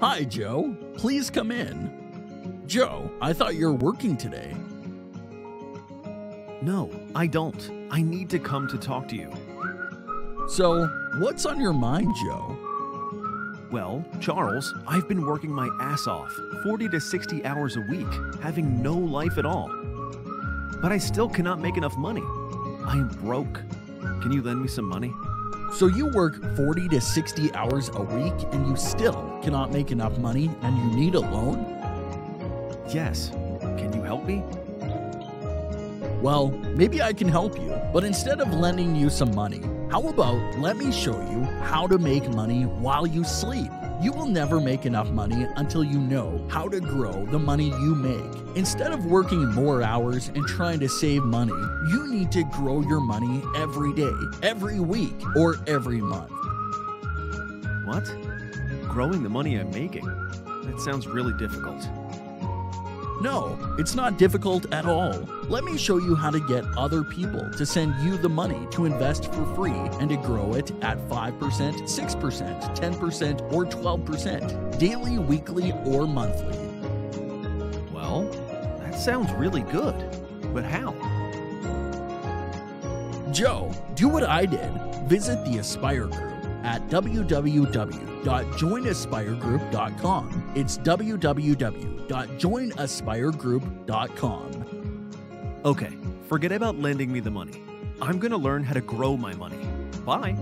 Hi, Joe. Please come in. Joe, I thought you were working today. No, I don't. I need to come to talk to you. So, what's on your mind, Joe? Well, Charles, I've been working my ass off 40 to 60 hours a week, having no life at all. But I still cannot make enough money. I am broke. Can you lend me some money? So, you work 40 to 60 hours a week and you still cannot make enough money and you need a loan? Yes. Can you help me? Well, maybe I can help you, but instead of lending you some money, how about let me show you how to make money while you sleep? You will never make enough money until you know how to grow the money you make. Instead of working more hours and trying to save money, you need to grow your money every day, every week, or every month. What? Growing the money I'm making? That sounds really difficult. No, it's not difficult at all. Let me show you how to get other people to send you the money to invest for free and to grow it at 5%, 6%, 10%, or 12%, daily, weekly, or monthly. Well, that sounds really good. But how? Joe, do what I did. Visit the Aspire Group at www.joinaspiregroup.com. It's www.joinaspiregroup.com. Okay, forget about lending me the money. I'm gonna learn how to grow my money. Bye.